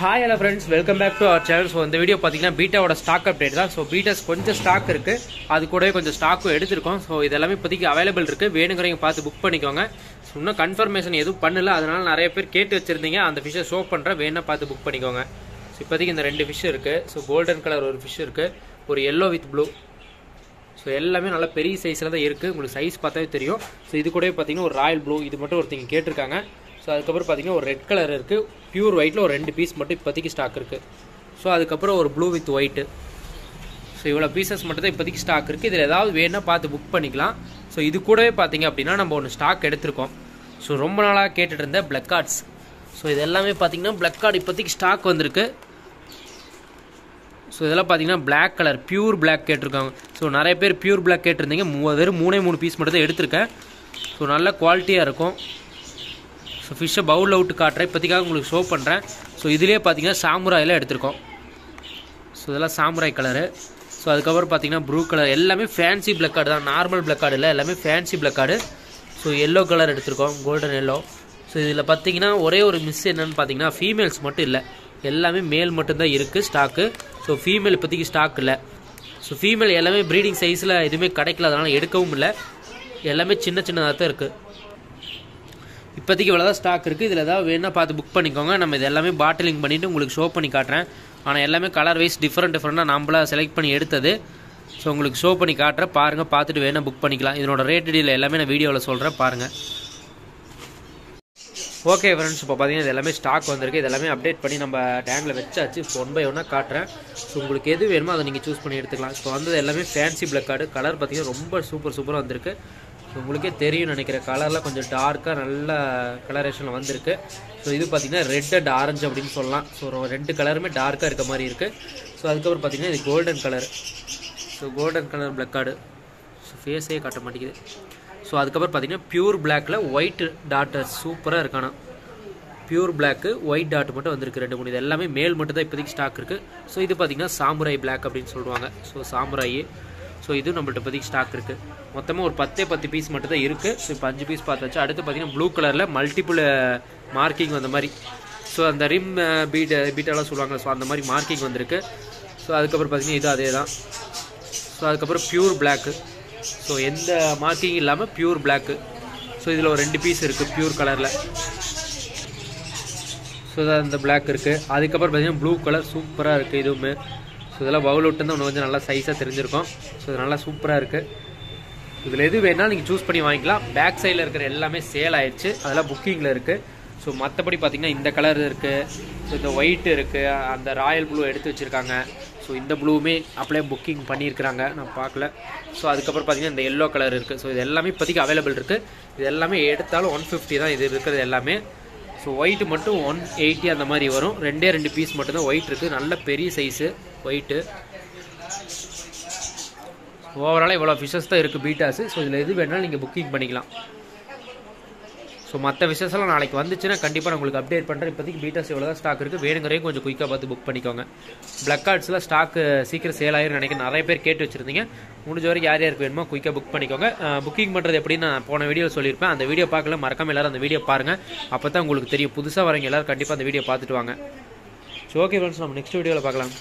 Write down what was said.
Hi hello friends welcome back to our channel so இந்த video பார்த்தீங்கன்னா பீட்டாவோட stock update தான். ஸோ பீட்டாஸ் கொஞ்சம் ஸ்டாக் இருக்குது அது கூடவே கொஞ்சம் ஸ்டாக்கும் எடுத்திருக்கோம். ஸோ இதெல்லாமே இப்போதைக்கு அவைலபிள் இருக்குது வேணுங்கிறவங்க பார்த்து புக் பண்ணிக்கோங்க. ஸோ இன்னும் கன்ஃபர்மேஷன் எதுவும் பண்ணல. அதனால நிறைய பேர் கேட்டு வச்சிருந்தீங்க. அந்த ஃபிஷ்ஷை ஷோ பண்ணுறேன் வேணா பார்த்து புக் பண்ணிக்கோங்க. ஸோ இப்போதைக்கு இந்த ரெண்டு ஃபிஷ் இருக்குது ஸோ கோல்டன் கலர் ஒரு ஃபிஷ் இருக்குது ஒரு எல்லோ வித் ப்ளூ ஸோ எல்லாமே நல்லா பெரிய சைஸில் தான் இருக்குது உங்களுக்கு சைஸ் பார்த்தாவே தெரியும். ஸோ இது கூடவே பார்த்தீங்கன்னா ஒரு ராயல் ப்ளூ இது மட்டும் ஒருத்தங்க கேட்டிருக்காங்க. ஸோ அதுக்கப்புறம் பார்த்தீங்கன்னா ஒரு ரெட் கலர் இருக்குது பியூர் ஒயிட்டில் ஒரு ரெண்டு பீஸ் மட்டும் இப்போதைக்கு ஸ்டாக் இருக்குது ஸோ அதுக்கப்புறம் ஒரு ப்ளூ வித் ஒயிட்டு ஸோ இவ்வளோ பீசஸ் மட்டும் தான் இப்போதைக்கு ஸ்டாக் இருக்குது இதில் ஏதாவது வேணால் பார்த்து புக் பண்ணிக்கலாம். ஸோ இது கூடவே பார்த்தீங்க அப்படின்னா நம்ம ஒன்று ஸ்டாக் எடுத்திருக்கோம். ஸோ ரொம்ப நாளாக கேட்டுட்டு இருந்த பிளக் கார்ட்ஸ் ஸோ இது எல்லாமே பார்த்தீங்கன்னா பிளக் கார்டு இப்போதைக்கு ஸ்டாக் வந்திருக்கு. ஸோ இதெல்லாம் பார்த்தீங்கன்னா பிளாக் கலர் பியூர் பிளாக் கேட்டிருக்காங்க. ஸோ நிறைய பேர் பியூர் பிளாக் கேட்டிருந்தீங்க. மூ வெறும் மூணே மூணு பீஸ் மட்டும் தான் எடுத்திருக்கேன். ஸோ நல்ல குவாலிட்டியாக இருக்கும். ஸோ ஃபிஷ்ஷை பவுல் அவுட் காட்டுறேன். இப்போதைக்காக உங்களுக்கு ஷோ பண்ணுறேன் ஸோ இதிலே பார்த்தீங்கன்னா சாமுராயில் எடுத்திருக்கோம். ஸோ இதெல்லாம் சாமுராய் கலரு ஸோ அதுக்கப்புறம் பார்த்தீங்கன்னா ப்ளூ கலர் எல்லாமே ஃபேன்சி பிளக் கார்டு தான். நார்மல் பிளக் கார்டு இல்லை. எல்லாமே fancy plakat so yellow colour எடுத்திருக்கோம். கோல்டன் எல்லோ ஸோ இதில் பார்த்தீங்கன்னா ஒரே ஒரு மிஸ் என்னன்னு பார்த்தீங்கன்னா ஃபீமேல்ஸ் மட்டும் இல்லை. எல்லாமே மேல் மட்டும்தான் இருக்குது ஸ்டாக்கு ஸோ ஃபீமேல் இப்போதைக்கு ஸ்டாக் இல்லை. ஸோ ஃபீமேல் எல்லாமே ப்ரீடிங் சைஸில் எதுவுமே கிடைக்கல. அதனால் எடுக்கவும் இல்லை. எல்லாமே சின்ன சின்னதாக தான் இருக்குது இப்போதைக்கு இவ்வளோ தான் ஸ்டாக் இருக்குது இதில் ஏதாவது வேணால் பார்த்து புக் பண்ணிக்கோங்க. நம்ம இது எல்லாமே பாட்டிலிங் பண்ணிவிட்டு உங்களுக்கு ஷோ பண்ணி காட்டுறேன். ஆனால் எல்லாமே கலர் வைஸ் டிஃப்ரெண்ட் டிஃப்ரெண்ட்டாக நம்மளாக செலக்ட் பண்ணி எடுத்தது. ஸோ உங்களுக்கு ஷோ பண்ணி காட்டுறேன். பாருங்கள் பார்த்துட்டு வேணால் புக் பண்ணிக்கலாம். இதனோட ரேட் டீல் எல்லாமே நான் வீடியோவில் சொல்கிறேன் பாருங்கள் ஓகே ஃப்ரெண்ட்ஸ் இப்போ பார்த்தீங்கன்னா இது எல்லாமே ஸ்டாக் வந்திருக்கு. இது எல்லாமே அப்டேட் பண்ணி நம்ம டேங்கில் வச்சாச்சு. ஒன் பை ஒன்னாக காட்டுறேன். ஸோ உங்களுக்கு எது வேணுமோ அதை நீங்கள் சூஸ் பண்ணி எடுத்துக்கலாம். ஸோ வந்தது எல்லாமே ஃபேன்சி பிளக் கார்டு கலர் பார்த்தீங்கன்னா ரொம்ப சூப்பர் சூப்பராக வந்திருக்கு. உங்களுக்கே தெரியும் நினைக்கிறேன். கலர்லாம் கொஞ்சம் டார்க்காக நல்ல கலரேஷனில் வந்திருக்கு. ஸோ இது பார்த்திங்கன்னா ரெட் அண்ட் ஆரஞ்சு அப்படின்னு சொல்லலாம். ஸோ ரெண்டு கலருமே டார்க்காக இருக்க மாதிரி இருக்குது ஸோ அதுக்கப்புறம் பார்த்தீங்கன்னா இது golden colour so golden colour plakat so ஃபேஸே காட்ட மாட்டேங்குது. ஸோ அதுக்கப்புறம் பார்த்தீங்கன்னா பியூர் பிளாக்கில் ஒயிட் டாட்டர் சூப்பராக இருக்கானா. பியூர் பிளாக்கு ஒயிட் டாட் மட்டும் வந்திருக்கு ரெண்டு மூணு. இது எல்லாமே மேல் மட்டும் தான் இப்போதைக்கு ஸ்டாக் இருக்குது ஸோ இது பார்த்தீங்கன்னா சாமுராய் பிளாக் அப்படின்னு சொல்லுவாங்க. ஸோ சாமுராயி ஸோ இது நம்மள்ட்ட இப்போதைக்கு ஸ்டாக் இருக்குது மொத்தமாக ஒரு பத்தே பத்து பீஸ் மட்டும் தான் இருக்குது ஸோ இப்போ அஞ்சு பீஸ் பார்த்தாச்சு. அடுத்து பார்த்தீங்கன்னா ப்ளூ கலரில் மல்டிபிள் மார்க்கிங் வந்த மாதிரி. ஸோ அந்த ரிம் பீட் பீட்டெல்லாம் சொல்லுவாங்க ஸோ அந்த மாதிரி மார்க்கிங் வந்திருக்கு. ஸோ அதுக்கப்புறம் பார்த்தீங்கன்னா இது அதே தான் ஸோ அதுக்கப்புறம் ப்யூர் பிளாக்கு ஸோ எந்த மார்க்கிங் இல்லாமல் ப்யூர் பிளாக்கு ஸோ இதில் ஒரு ரெண்டு பீஸ் இருக்குது ப்யூர் கலரில் ஸோ அந்த இந்த பிளாக் இருக்குது அதுக்கப்புறம் பார்த்தீங்கன்னா ப்ளூ கலர் சூப்பராக இருக்குது இதுவுமே. ஸோ இதெல்லாம் பவுல் விட்டு தான் ஒன்று கொஞ்சம் நல்லா சைஸாக தெரிஞ்சிருக்கும். ஸோ இது நல்லா சூப்பராக இருக்குது இதில் எது வேணாலும் நீங்கள் சூஸ் பண்ணி வாங்கிக்கலாம். பேக் சைடில் இருக்கிற எல்லாமே சேல் ஆயிடுச்சு. அதெல்லாம் புக்கிங்கில் இருக்குது ஸோ மற்றபடி பார்த்திங்கன்னா இந்த கலர் இருக்குது ஸோ இந்த ஒயிட் இருக்குது அந்த ராயல் ப்ளூ எடுத்து வச்சுருக்காங்க. ஸோ இந்த ப்ளூவுமே அப்படியே புக்கிங் பண்ணியிருக்கிறாங்க. நான் பார்க்கல. ஸோ அதுக்கப்புறம் பார்த்திங்கன்னா இந்த எல்லோ கலர் இருக்குது ஸோ இது எல்லாமே இப்போதைக்கு அவைலபிள் இருக்குது இது எல்லாமே எடுத்தாலும் ஒன் ஃபிஃப்டி தான் இது இருக்கிறது எல்லாமே. ஸோ ஒயிட் மட்டும் ஒன் எயிட்டி அந்த மாதிரி வரும். ரெண்டே ரெண்டு பீஸ் மட்டும்தான். ஒயிட் இருக்குது நல்ல பெரிய சைஸு ஒயிட்டு ஓவராலாக இவ்வளோ ஃபிஷஸ் தான் இருக்குது பீட்டாஸு ஸோ இதில் எது வேணாலும் நீங்கள் புக்கிங் பண்ணிக்கலாம். ஸோ மற்ற விசேஷம்லாம் நாளைக்கு வந்துச்சுன்னா கண்டிப்பாக நான் உங்களுக்கு அப்டேட் பண்ணுறேன் இப்போதைக்கு பீட்டாஸ் எவ்வளோ தான் ஸ்டாக் இருக்குது வேணுங்கிறதையும் கொஞ்சம் குயிக்காக பார்த்து புக் பண்ணிக்கோங்க. பிளக் கார்ட்ஸில் ஸ்டாக்கு சீக்கிரம் சேல் ஆயிரும் நினைக்கிறேன். நிறைய பேர் கேட்டு வச்சிருந்தீங்க. முடிஞ்ச வரைக்கும் யார் யாருக்கு வேணுமோ குயிக்காக புக் பண்ணிக்கோங்க. புக்கிங் பண்ணுறது எப்படின்னு நான் போன வீடியோ சொல்லியிருப்பேன். அந்த வீடியோ பார்க்கல மறக்காமல் எல்லாரும் அந்த வீடியோ பாருங்கள் அப்போ தான் உங்களுக்கு தெரியும். புதுசாக வரவங்க எல்லோரும் கண்டிப்பாக அந்த வீடியோ பார்த்துட்டு வாங்க. ஸோ ஓகே ஃப்ரெண்ட்ஸ் நம்ம நெக்ஸ்ட் வீடியோவில் பார்க்கலாம்.